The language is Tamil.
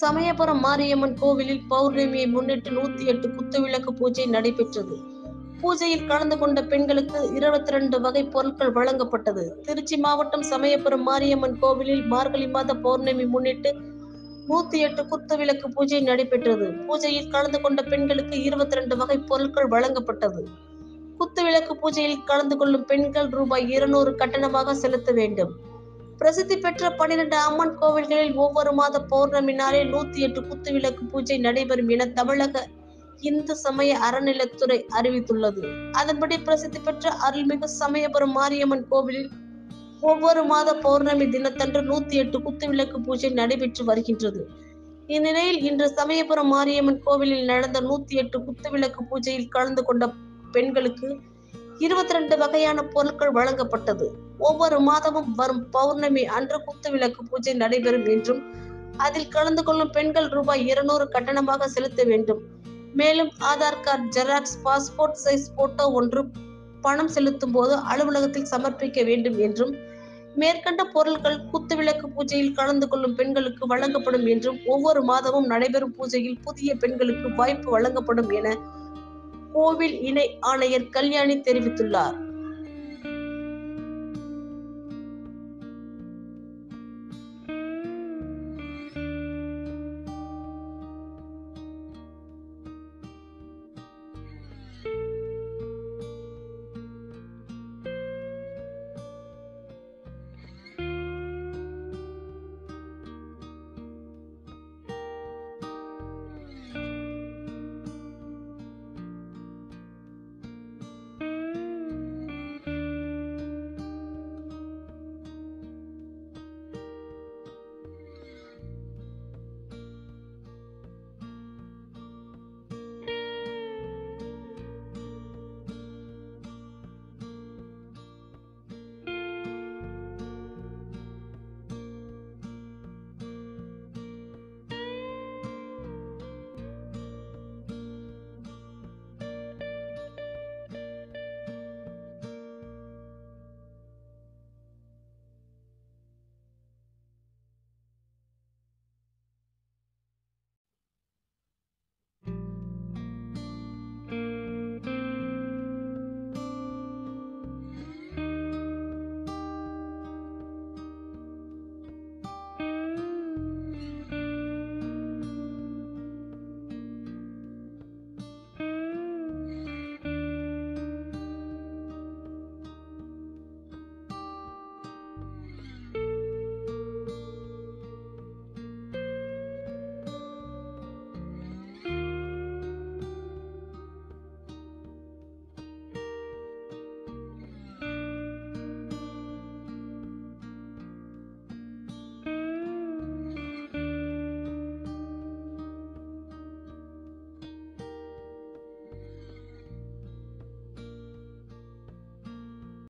சமயபுரம் மாரியம்மன் கோவிலில் பௌர்ணமியை முன்னிட்டு நூத்தி எட்டு குத்துவிளக்கு பூஜை நடைபெற்றது. பூஜையில் கலந்து கொண்ட பெண்களுக்கு இருபத்தி ரெண்டு வகை பொருட்கள் வழங்கப்பட்டது. திருச்சி மாவட்டம் சமயபுரம் மாரியம்மன் கோவிலில் மார்கழி மாத பௌர்ணமி முன்னிட்டு நூத்தி எட்டு குத்து விளக்கு பூஜை நடைபெற்றது. பூஜையில் கலந்து கொண்ட பெண்களுக்கு இருபத்தி ரெண்டு வகை பொருட்கள் வழங்கப்பட்டது. குத்து விளக்கு பூஜையில் கலந்து கொள்ளும் பெண்கள் ரூபாய் இருநூறு கட்டணமாக செலுத்த வேண்டும். பிரசித்தி பெற்ற பன்னிரண்டு அம்மன் கோவில்களில் ஒவ்வொரு மாத பௌர்ணமி நாளில் நூத்தி எட்டு குத்து விளக்கு பூஜை நடைபெறும் என தமிழக இந்து சமய அறநிலைத்துறை அறிவித்துள்ளது. அதன்படி பிரசித்தி பெற்ற அருள்மிகு சமயபுரம் மாரியம்மன் கோவிலில் ஒவ்வொரு மாத பௌர்ணமி தினத்தன்று நூத்தி எட்டு குத்து விளக்கு பூஜை நடைபெற்று வருகின்றது. இந்நிலையில் இன்று சமயபுரம் மாரியம்மன் கோவிலில் நடந்த நூத்தி எட்டு குத்து விளக்கு பூஜையில் கலந்து கொண்ட பெண்களுக்கு இருபத்தி ரெண்டு வகையான பொருட்கள் வழங்கப்பட்டது. ஒவ்வொரு மாதமும் வரும் பௌர்ணமி அன்று குத்து விளக்கு பூஜை நடைபெறும் என்றும் அதில் கலந்து கொள்ளும் பெண்கள் ரூபாய் இருநூறு கட்டணமாக செலுத்த வேண்டும். மேலும் Aadhaar card xerox passport size photo ஒன்று பணம் செலுத்தும் போது அலுவலகத்தில் சமர்ப்பிக்க வேண்டும் என்றும் மேற்கண்ட பொருட்கள் குத்துவிளக்கு பூஜையில் கலந்து கொள்ளும் பெண்களுக்கு வழங்கப்படும் என்றும் ஒவ்வொரு மாதமும் நடைபெறும் பூஜையில் புதிய பெண்களுக்கு வாய்ப்பு வழங்கப்படும் என கோவில் இணை ஆணையர் கல்யாணி தெரிவித்துள்ளார்.